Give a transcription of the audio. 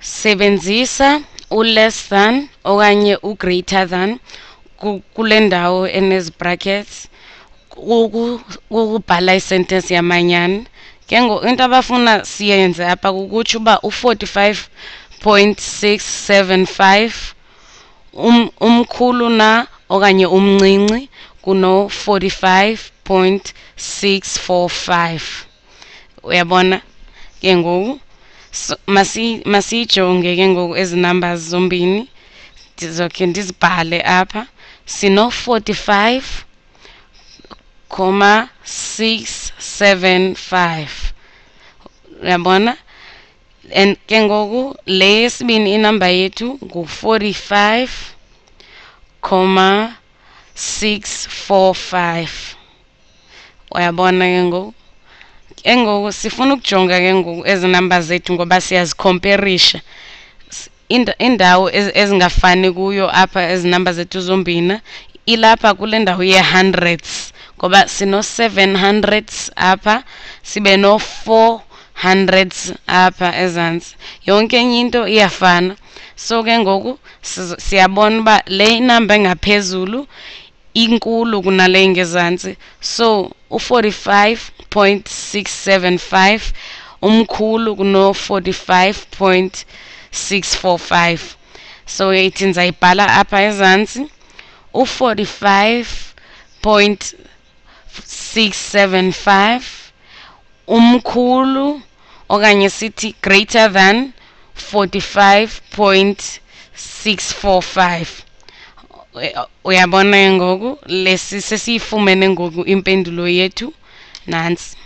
sebenzisa u-less than okanye u-greater than ku- kule ndawo enezi brackets uku- ukubhala isentence yamanyani. Ke ngoku into abafuna siyenze apha kukutsho uba u-45.675 um, umkhulu na okanye umncinci kuno-45.645 uyabona? Ke ngoku so, masi masiyijonge ke ngoku ezi numbers zombini ndizokhe ndizibhale apha. Sino-45 comma 675 uyabona? And ke ngoku le yesibini inamba yethu ngu-45 comma 645 uyabona ke ngoku? Ke ngoku sifuna ukujonga ke ngoku ezi namba zethu ngoba siyazikhomperisha indawo ezi- ezingafani kuyo apha ezi namba zethu zombini ilapha kule ndawo ye-hundreds ngoba sino-700s apha sibe no-400s apha ezantsi. Yonke enye into iyafana. So ke ngoku siyabona uba le inamba engaphezulu inkulu kunale ingezantsi so u-45.675 umkhulu kuno-45.645 so ithi ndizayibhala apha ezantsi u-45.675 umkhulu okanye sithi greater than 45.645 Uy- uyabona ke ngoku lesi sesiyifumene ngoku impendulo yethu. Nantsi